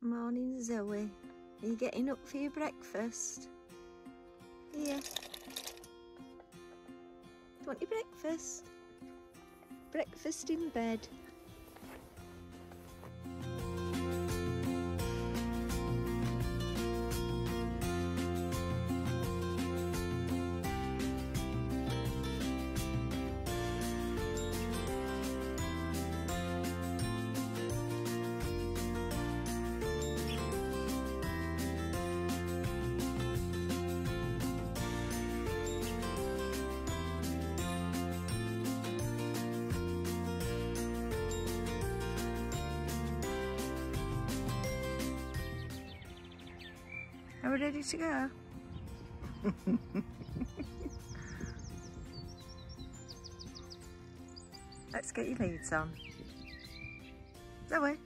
Morning, Zoe. Are you getting up for your breakfast? Here. Do you want your breakfast? Breakfast in bed. Are we ready to go? Let's get your leads on. Zoe.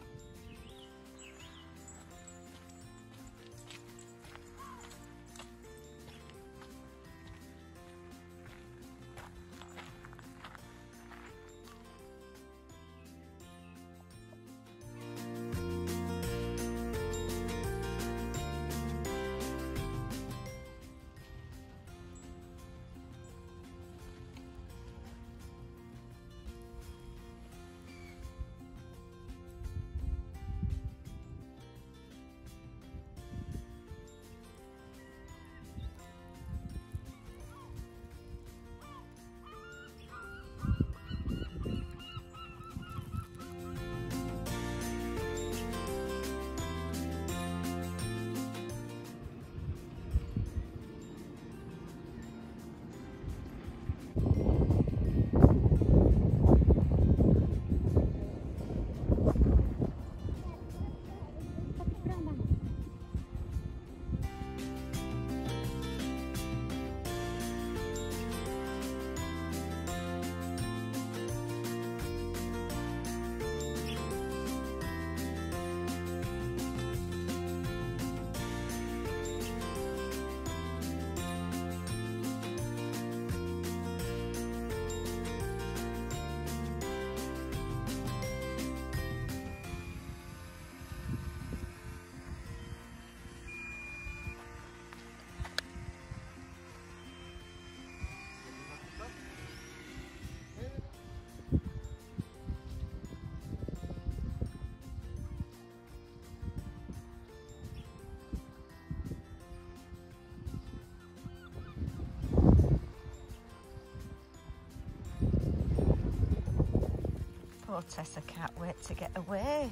Poor Tessa can't wait to get away.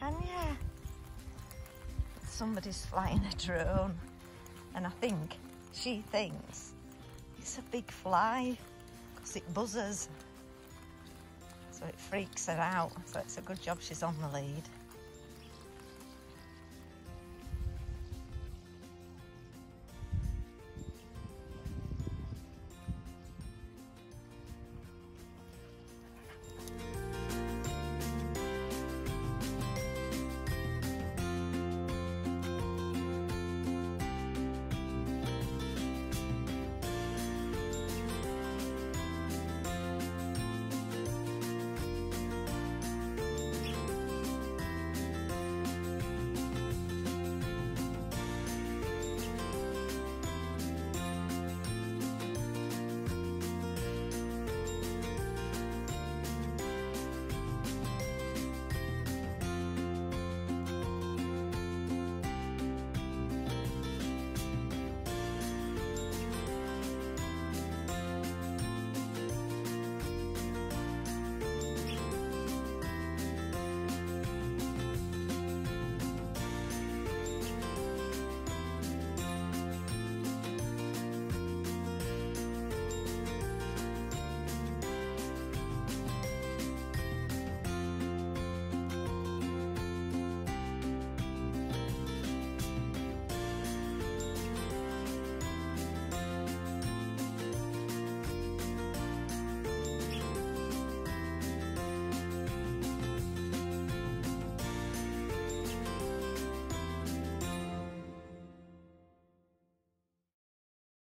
Can you? Somebody's flying a drone and I think she thinks it's a big fly because it buzzes. So it freaks her out. So it's a good job she's on the lead.